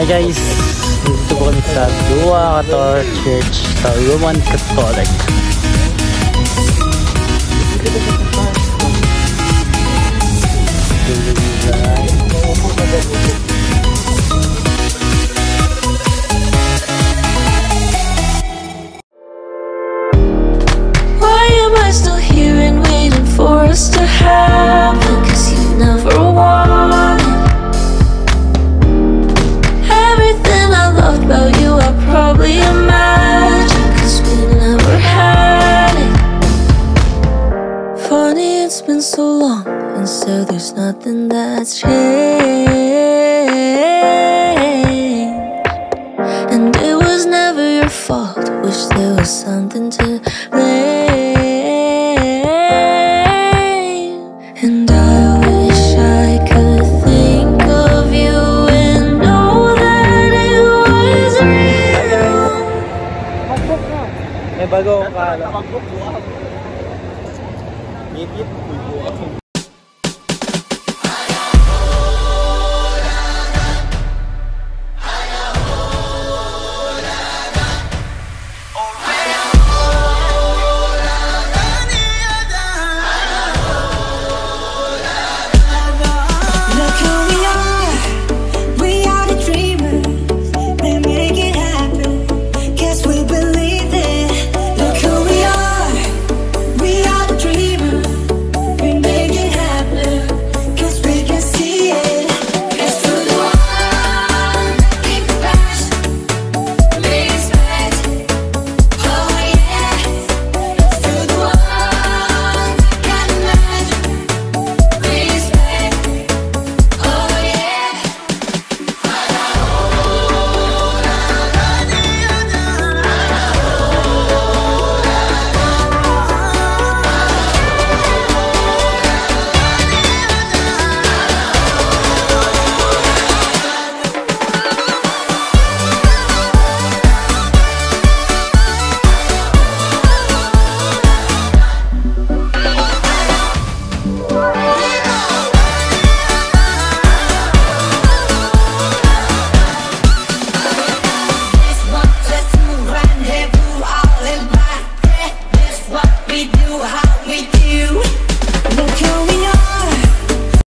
Hi guys! Dito po kami sa Dua Catholic Church sa Roman Catholic. So And so there's nothing that's changed And it was never your fault. Wish there was something to blame. And I wish I could think of you and know that it was real. May bago akong kala. Git-git.